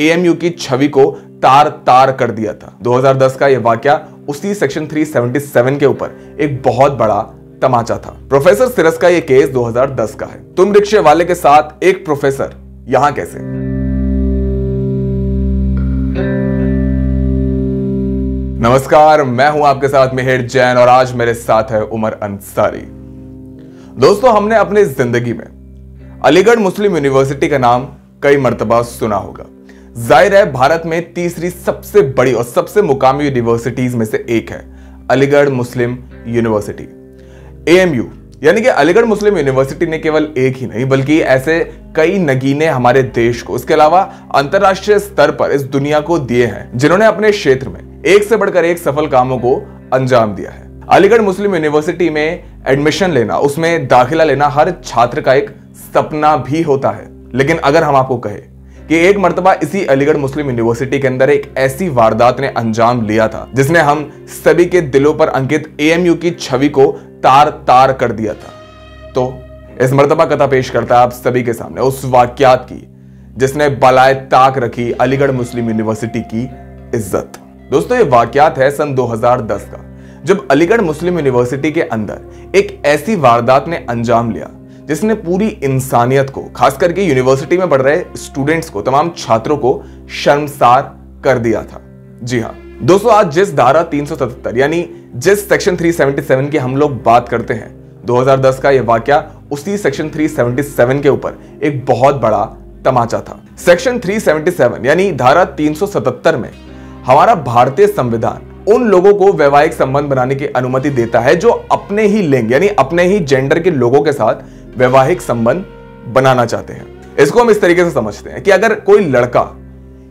AMU की छवि को तार तार कर दिया था। 2010 का यह वाक्य उसी सेक्शन 377 के ऊपर एक बहुत बड़ा तमाचा था। प्रोफेसर सिरस का यह केस 2010 का है। तुम रिक्शे वाले के साथ एक प्रोफेसर यहाँ कैसे? नमस्कार, मैं हूँ आपके साथ मेहर जैन और आज मेरे साथ है उमर अंसारी। दोस्तों, हमने अपनी ज़िंदगी में अलीगढ़ मुस्लिम यूनिवर्सिटी का नाम कई मरतबा सुना होगा। ज़ाहिर है, भारत में तीसरी सबसे बड़ी और सबसे मुकामी यूनिवर्सिटीज में से एक है, अलीगढ़ मुस्लिम यूनिवर्सिटी एएमयू यानी कि अलीगढ़ मुस्लिम यूनिवर्सिटी ने केवल एक ही नहीं, बल्कि ऐसे कई नगीने हमारे देश को। इसके अलावा अंतरराष्ट्रीय स्तर पर इस दुनिया को दिए हैं, जिन्होंने अपने क्षेत्र में एक से बढ़कर एक सफल कामों को अंजाम दिया है। अलीगढ़ मुस्लिम यूनिवर्सिटी में एडमिशन लेना, उसमें दाखिला लेना हर छात्र का एक सपना भी होता है। लेकिन अगर हम आपको कहे कि एक मरतबा इसी अलीगढ़ मुस्लिम यूनिवर्सिटी के अंदर एक ऐसी वारदात ने अंजाम लिया था, जिसने हम सभी के दिलों पर अंकित एएमयू की छवि को तार तार कर दिया था। तो इस मर्तबा कथा पेश करता है आप सभी के सामने, उस वाक्यात की, जिसने बलाय ताक रखी अलीगढ़ मुस्लिम यूनिवर्सिटी की इज़्ज़त। दोस्तों, ये वाक्यात है सन 2010 का, जब अलीगढ़ मुस्लिम यूनिवर्सिटी के अंदर एक ऐसी वारदात ने अंजाम लिया जिसने पूरी इंसानियत को, खास करके यूनिवर्सिटी में पढ़ रहे स्टूडेंट्स को, तमाम छात्रों को शर्मसार कर दिया था। जी हाँ। दोस्तों, आज जिस धारा 377 यानी जिस सेक्शन 377 की हम लोग बात करते हैं 2010 का यह वाक्य, उसी सेक्शन 377 के ऊपर एक बहुत बड़ा तमाचा था। सेक्शन 377 यानी धारा 377 में हमारा भारतीय संविधान उन लोगों को वैवाहिक संबंध बनाने की अनुमति देता है जो अपने ही लिंग, यानी अपने ही जेंडर के लोगों के साथ वैवाहिक संबंध बनाना चाहते हैं। इसको हम इस तरीके से समझते हैं कि अगर कोई लड़का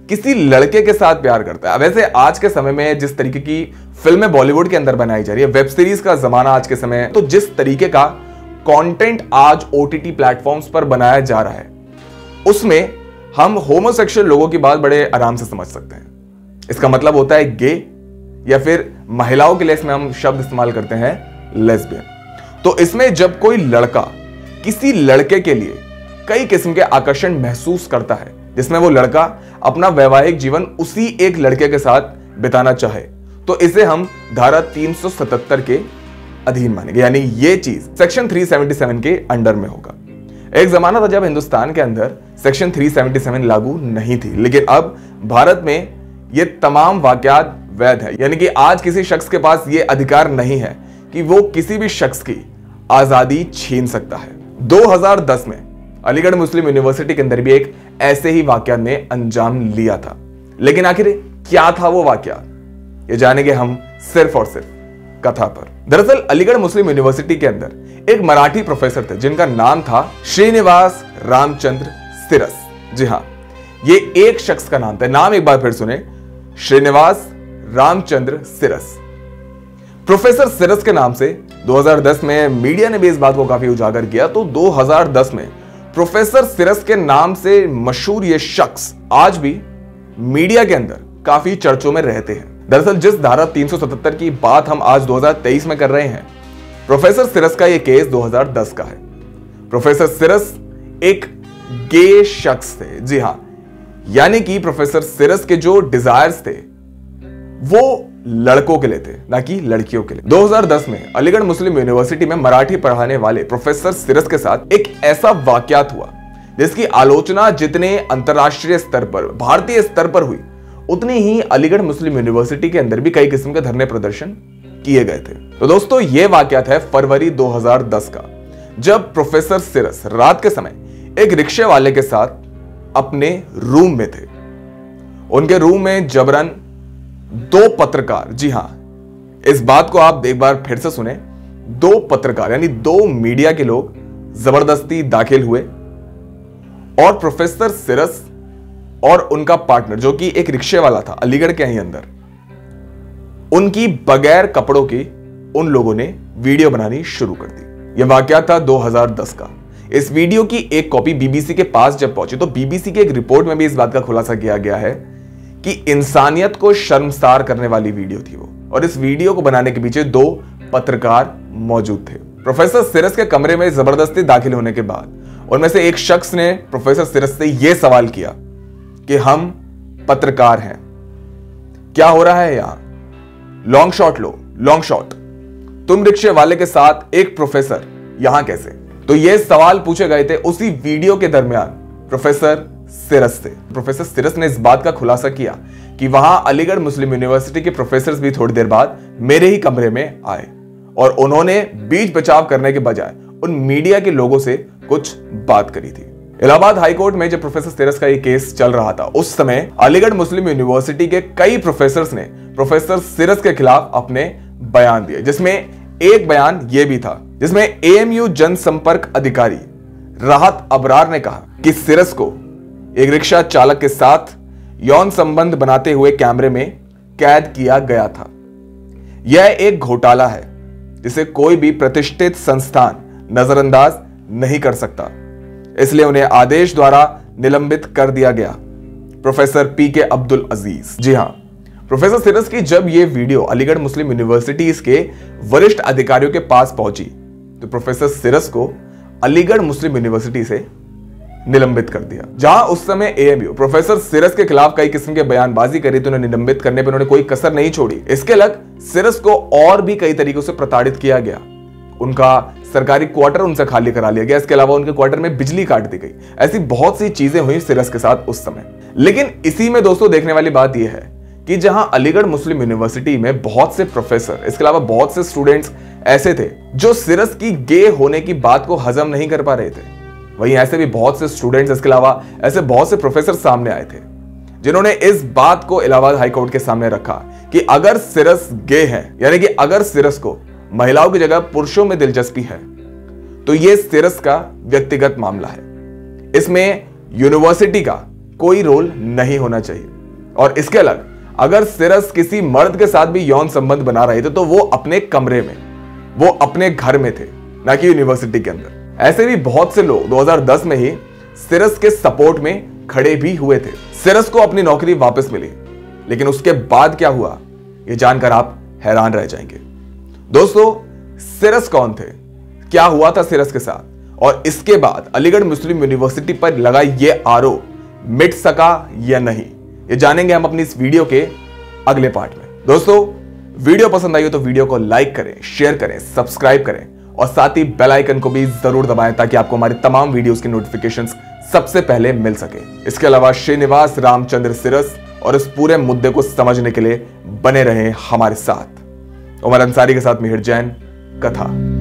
किसी लड़के के साथ प्यार करता है, वैसे आज के समय में जिस तरीके की फ़िल्में बॉलीवुड के अंदर बनाई जा रही है, वेब सीरीज़ का जमाना आज के समय तो जिस तरीके का कंटेंट आज ओटीटी प्लेटफॉर्म्स पर बनाया जा रहा है, उसमें हम होमोसेक्सुअल लोगों की बात बड़े आराम से समझ सकते हैं। इसका मतलब होता है गे या फिर महिलाओं के लिए इसमें हम शब्द इस्तेमाल करते हैं लेस्बियन तो इसमें जब कोई लड़का किसी लड़के के लिए कई किस्म के आकर्षण महसूस करता है, जिसमें वो लड़का अपना वैवाहिक जीवन उसी एक लड़के के साथ बिताना चाहे। तो इसे हम धारा 377 के अधीन मानेंगे, यानी ये चीज़ सेक्शन 377 के अंडर में होगा। एक जमाना था जब हिंदुस्तान के अंदर सेक्शन 377 लागू नहीं थी, लेकिन अब भारत में ये तमाम वाकयात वैध है। यानी कि आज किसी शख्स के पास ये अधिकार नहीं है कि वो किसी भी शख्स की आज़ादी छीन सकता है। 2010 में अलीगढ़ मुस्लिम यूनिवर्सिटी के अंदर भी एक ऐसे ही वाक्य ने अंजाम लिया था। लेकिन आखिर क्या था वो वाक्य? ये जानेंगे हम सिर्फ़ और सिर्फ़ कथा पर। दरअसल अलीगढ़ मुस्लिम यूनिवर्सिटी के अंदर एक मराठी प्रोफेसर थे, जिनका नाम था श्रीनिवास रामचंद्र सिरस। जी हाँ, ये एक शख्स का नाम था। नाम एक बार फिर सुने। श्रीनिवास रामचंद्र सिरस। प्रोफेसर सिरस के नाम से 2010 में मीडिया ने भी इस बात को काफ़ी उजागर किया। तो 2010 में प्रोफेसर सिरस के नाम से मशहूर ये शख्स आज भी मीडिया के अंदर काफ़ी चर्चों में रहते हैं। दरअसल जिस धारा 377 की बात हम आज 2023 में कर रहे हैं, प्रोफेसर सिरस का यह केस 2010 का है। प्रोफेसर सिरस एक गे शख्स थे। जी हाँ, यानी कि प्रोफेसर सिरस के जो डिजायर्स थे, वो लड़कों के लिए थे, ना कि लड़कियों के लिए। 2010 में अलीगढ़ मुस्लिम यूनिवर्सिटी में मराठी पढ़ाने वाले प्रोफेसर सिरस के साथ एक ऐसा वाक्यात हुआ, जिसकी आलोचना जितने अंतरराष्ट्रीय स्तर पर, भारतीय स्तर पर हुई, उतनी ही अलीगढ़ मुस्लिम यूनिवर्सिटी के अंदर भी कई किस्म के धरने प्रदर्शन किए गए थे। तो दोस्तों यह वाक्यात है फरवरी 2010 का, जब प्रोफेसर सिरस रात के समय एक रिक्शे वाले के साथ अपने रूम में थे। उनके रूम में जबरन दो पत्रकार, जी हाँ, इस बात को आप एक बार फिर से सुने। दो पत्रकार, यानी दो मीडिया के लोग ज़बरदस्ती दाखिल हुए और प्रोफेसर सिरस और उनका पार्टनर, जो कि एक रिक्शे वाला था, अलीगढ़ के ही अंदर, उनकी बगैर कपड़ों की उन लोगों ने वीडियो बनानी शुरू कर दी। यह वाक्य था 2010 का। इस वीडियो की एक कॉपी बीबीसी के पास जब पहुँची तो बीबीसी की एक रिपोर्ट में भी इस बात का खुलासा किया गया है कि इंसानियत को शर्मसार करने वाली वीडियो थी वो। और इस वीडियो को बनाने के पीछे दो पत्रकार मौजूद थे। प्रोफेसर सिरस के कमरे में ज़बरदस्ती दाखिल होने के बाद, उनमें से एक शख्स ने प्रोफेसर सिरस से यह सवाल किया कि हम पत्रकार हैं। क्या हो रहा है यहाँ लॉन्ग शॉट लो लॉन्ग शॉट तुम रिक्शे वाले के साथ एक प्रोफेसर, यहाँ कैसे? तो ये सवाल पूछे गए थे उसी वीडियो के दरमियान, प्रोफेसर सिरस से प्रोफेसर सिरस ने इस बात का खुलासा किया कि वहाँ अलीगढ़ मुस्लिम यूनिवर्सिटी के प्रोफेसर भी थोड़ी देर बाद मेरे ही कमरे में आए और उन्होंने बीच बचाव करने के बजाय उन मीडिया के लोगों से कुछ बात करी थी। इलाहाबाद हाईकोर्ट में जब प्रोफेसर सिरस का ये केस चल रहा था, उस समय अलीगढ़ मुस्लिम यूनिवर्सिटी के कई प्रोफेसर ने प्रोफेसर सिरस के खिलाफ अपने बयान दिए, जिसमें एक बयान यह भी था, जिसमें एएमयू जनसंपर्क अधिकारी राहत अबरार ने कहा कि सिरस को एक रिक्शा चालक के साथ यौन संबंध बनाते हुए कैमरे में कैद किया गया था। यह एक घोटाला है, जिसे कोई भी प्रतिष्ठित संस्थान नजरअंदाज नहीं कर सकता। इसलिए उन्हें आदेश द्वारा निलंबित कर दिया गया। प्रोफेसर पी के अब्दुल अज़ीज़। जी हाँ, प्रोफेसर सिरस की जब यह वीडियो अलीगढ़ मुस्लिम यूनिवर्सिटीज के वरिष्ठ अधिकारियों के पास पहुँची तो प्रोफेसर सिरस को अलीगढ़ मुस्लिम यूनिवर्सिटी से निलंबित कर दिया। जहाँ उस समय एएमयू प्रोफेसर सिरस के खिलाफ कई किस्म के बयानबाजी करी तो उन्हें निलंबित करने पर उन्होंने कोई कसर नहीं छोड़ी। इसके अलग, सिरस को और भी कई तरीकों से प्रताड़ित किया गया। उनका सरकारी क्वार्टर उनसे खाली करा लिया गया। इसके अलावा उनके क्वार्टर में बिजली काट दी गई। ऐसी बहुत सी चीज़ें हुई सिरस के साथ उस समय। लेकिन इसी में दोस्तों देखने वाली बात यह है कि जहाँ अलीगढ़ मुस्लिम यूनिवर्सिटी में बहुत से प्रोफेसर, इसके अलावा बहुत से स्टूडेंट्स ऐसे थे, जो सिरस की गे होने की बात को हजम नहीं कर पा रहे थे। वहीं ऐसे भी बहुत से स्टूडेंट्स इसके अलावा, ऐसे बहुत से प्रोफेसर सामने आए थे, जिन्होंने इस बात को इलाहाबाद हाईकोर्ट के सामने रखा कि अगर सिरस गे है, यानी कि अगर सिरस को महिलाओं की जगह पुरुषों में दिलचस्पी है तो यह सिरस का व्यक्तिगत मामला है। इसमें यूनिवर्सिटी का कोई रोल नहीं होना चाहिए। और इसके अलग, अगर सिरस किसी मर्द के साथ भी यौन संबंध बना रहे थे तो वो अपने कमरे में, वो अपने घर में थे, ना कि यूनिवर्सिटी के अंदर। ऐसे भी बहुत से लोग 2010 में ही सिरस के सपोर्ट में खड़े भी हुए थे। सिरस को अपनी नौकरी वापस मिली, लेकिन उसके बाद क्या हुआ यह जानकर आप हैरान रह जाएँगे। दोस्तों, सिरस कौन थे? क्या हुआ था सिरस के साथ? और इसके बाद अलीगढ़ मुस्लिम यूनिवर्सिटी पर लगा यह आरोप मिट सका या नहीं, ये जानेंगे हम अपनी इस वीडियो के अगले पार्ट में। दोस्तों, वीडियो पसंद आई हो तो वीडियो को लाइक करें, शेयर करें, सब्सक्राइब करें। और साथ ही बेल आइकन को भी ज़रूर दबाएँ ताकि आपको हमारे तमाम वीडियोस की नोटिफिकेशंस सबसे पहले मिल सके। इसके अलावा श्रीनिवास रामचंद्र सिरस और इस पूरे मुद्दे को समझने के लिए बने रहे हमारे साथ। उमर अंसारी के साथ मिहिर जैन, कथा।